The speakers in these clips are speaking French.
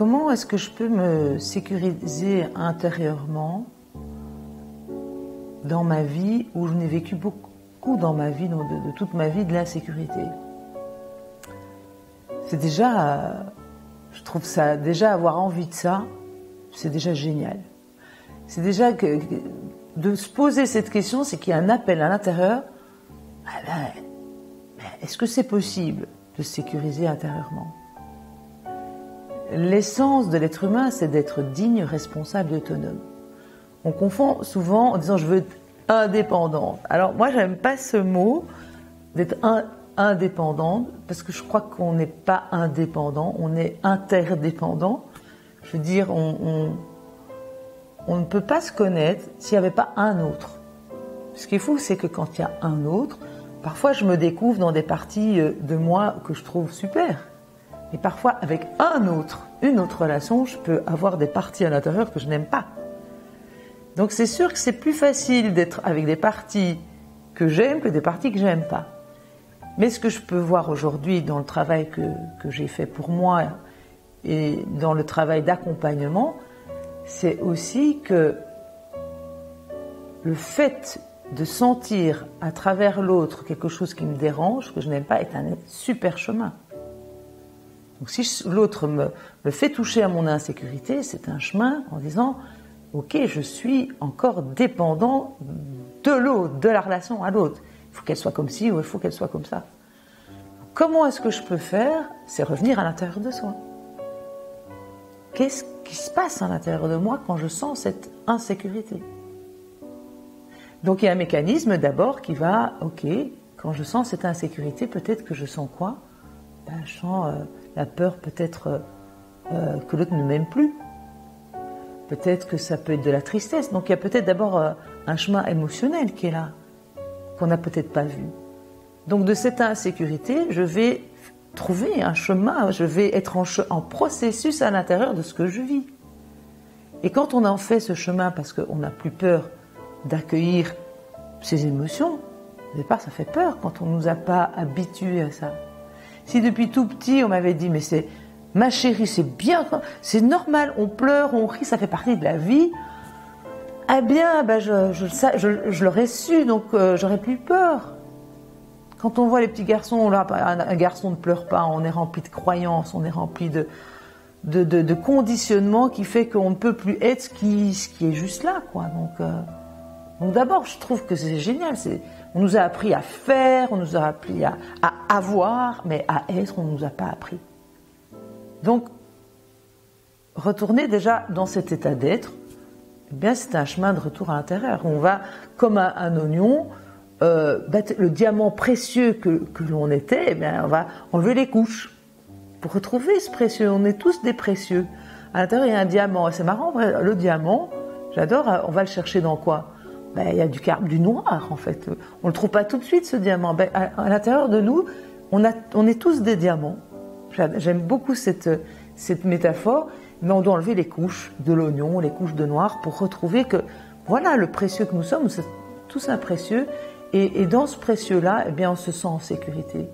comment est-ce que je peux me sécuriser intérieurement dans ma vie où je n'ai vécu beaucoup dans ma vie, de, de toute ma vie, de l'insécurité C'est déjà, je trouve ça, déjà avoir envie de ça, c'est déjà génial. C'est déjà que, de se poser cette question, c'est qu'il y a un appel à l'intérieur. Ah ben, est-ce que c'est possible de se sécuriser intérieurement? L'essence de l'être humain, c'est d'être digne, responsable et autonome. On confond souvent en disant je veux être indépendante. Alors moi, j'aime pas ce mot d'être indépendante parce que je crois qu'on n'est pas indépendant, on est interdépendant. Je veux dire, on, on ne peut pas se connaître s'il n'y avait pas un autre. Ce qui est fou, c'est que quand il y a un autre, parfois je me découvre dans des parties euh, de moi que je trouve super. Et parfois, avec un autre, une autre relation, je peux avoir des parties à l'intérieur que je n'aime pas. Donc c'est sûr que c'est plus facile d'être avec des parties que j'aime que des parties que j'aime pas. Mais ce que je peux voir aujourd'hui dans le travail que, que j'ai fait pour moi et dans le travail d'accompagnement, c'est aussi que le fait de sentir à travers l'autre quelque chose qui me dérange, que je n'aime pas, est un super chemin. Donc si l'autre me, fait toucher à mon insécurité, c'est un chemin en disant, ok, je suis encore dépendant de l'autre, de la relation à l'autre. Il faut qu'elle soit comme ci ou il faut qu'elle soit comme ça. Comment est-ce que je peux faire? C'est revenir à l'intérieur de soi. Qu'est-ce qui se passe à l'intérieur de moi quand je sens cette insécurité? Donc il y a un mécanisme d'abord qui va, ok, quand je sens cette insécurité, peut-être que je sens quoi? Euh, la peur peut-être euh, euh, que l'autre ne m'aime plus. Peut-être que ça peut être de la tristesse. Donc il y a peut-être d'abord un chemin émotionnel qui est là, qu'on n'a peut-être pas vu. Donc de cette insécurité, je vais trouver un chemin, je vais être en, en processus à l'intérieur de ce que je vis. Et quand on en fait ce chemin parce qu'on n'a plus peur d'accueillir ces émotions, au départ ça fait peur quand on ne nous a pas habitués à ça. Si depuis tout petit on m'avait dit mais c'est ma chérie, c'est bien, c'est normal, on pleure, on rit, ça fait partie de la vie. Eh bien, ben je, l'aurais su, donc euh, j'aurais plus peur. Quand on voit les petits garçons, là, un, garçon ne pleure pas, on est rempli de croyances, on est rempli de, de, conditionnement qui fait qu'on ne peut plus être ce qui, ce qui est juste là, quoi. Donc, euh, donc d'abord, je trouve que c'est génial. On nous a appris à faire, on nous a appris à, avoir, mais à être, on ne nous a pas appris. Donc, retourner déjà dans cet état d'être, eh c'est un chemin de retour à l'intérieur. On va, comme un, oignon, euh, le diamant précieux que, l'on était, eh bien, on va enlever les couches pour retrouver ce précieux. On est tous des précieux. À l'intérieur, il y a un diamant. C'est marrant, le diamant, j'adore, on va le chercher dans quoi? Ben, il y a du, du noir en fait. On ne le trouve pas tout de suite ce diamant. Ben, à, l'intérieur de nous, on, a, on est tous des diamants. J'aime beaucoup cette, cette métaphore, mais on doit enlever les couches de l'oignon, les couches de noir pour retrouver que voilà le précieux que nous sommes, c'est tous un précieux. Et, et dans ce précieux-là, eh bien, on se sent en sécurité.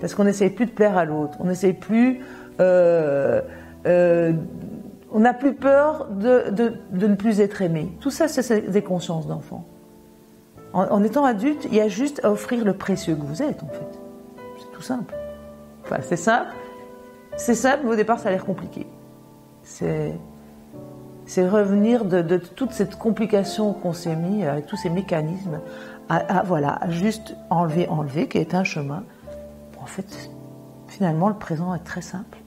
Parce qu'on n'essaye plus de plaire à l'autre, on n'essaye plus euh, euh, on n'a plus peur de, ne plus être aimé. Tout ça, c'est des consciences d'enfant. En, étant adulte, il y a juste à offrir le précieux que vous êtes, en fait. C'est tout simple. Enfin, c'est simple. C'est simple, mais au départ, ça a l'air compliqué. C'est, revenir de, toute cette complication qu'on s'est mis, avec tous ces mécanismes, à, voilà, juste enlever, enlever, qui est un chemin. En fait, finalement, le présent est très simple.